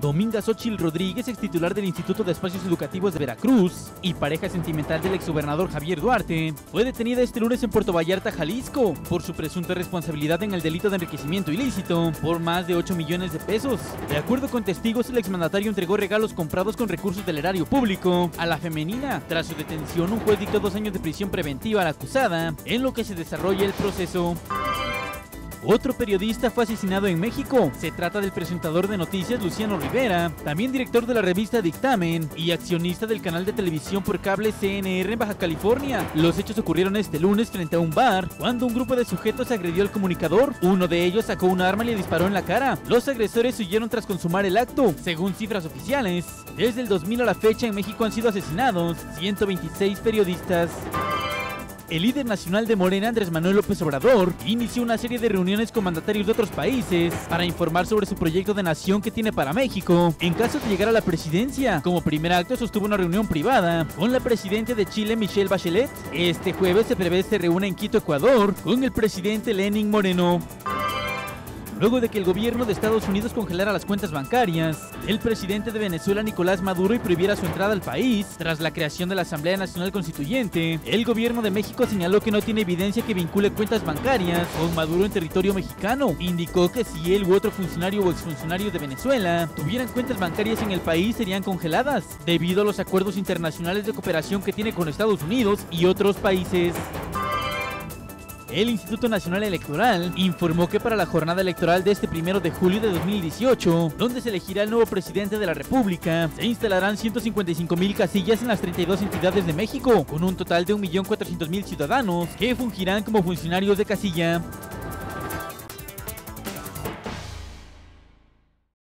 Dominga Xochil Rodríguez, ex titular del Instituto de Espacios Educativos de Veracruz y pareja sentimental del exgobernador Javier Duarte, fue detenida este lunes en Puerto Vallarta, Jalisco, por su presunta responsabilidad en el delito de enriquecimiento ilícito por más de 8 millones de pesos. De acuerdo con testigos, el exmandatario entregó regalos comprados con recursos del erario público a la femenina. Tras su detención, un juez dictó dos años de prisión preventiva a la acusada, en lo que se desarrolla el proceso. Otro periodista fue asesinado en México. Se trata del presentador de noticias Luciano Rivera, también director de la revista Dictamen y accionista del canal de televisión por cable CNR en Baja California. Los hechos ocurrieron este lunes frente a un bar, cuando un grupo de sujetos agredió al comunicador. Uno de ellos sacó un arma y le disparó en la cara. Los agresores huyeron tras consumar el acto. Según cifras oficiales, desde el 2000 a la fecha en México han sido asesinados 126 periodistas. El líder nacional de Morena, Andrés Manuel López Obrador, inició una serie de reuniones con mandatarios de otros países para informar sobre su proyecto de nación que tiene para México en caso de llegar a la presidencia. Como primer acto sostuvo una reunión privada con la presidenta de Chile, Michelle Bachelet. Este jueves se prevé se reúne en Quito, Ecuador, con el presidente Lenin Moreno luego de que el gobierno de Estados Unidos congelara las cuentas bancarias, el presidente de Venezuela Nicolás Maduro y prohibiera su entrada al país tras la creación de la Asamblea Nacional Constituyente. El gobierno de México señaló que no tiene evidencia que vincule cuentas bancarias con Maduro en territorio mexicano. Indicó que si él u otro funcionario o exfuncionario de Venezuela tuvieran cuentas bancarias en el país serían congeladas debido a los acuerdos internacionales de cooperación que tiene con Estados Unidos y otros países. El Instituto Nacional Electoral informó que para la jornada electoral de este primero de julio de 2018, donde se elegirá el nuevo presidente de la República, se instalarán 155 mil casillas en las 32 entidades de México, con un total de 1.400.000 ciudadanos que fungirán como funcionarios de casilla.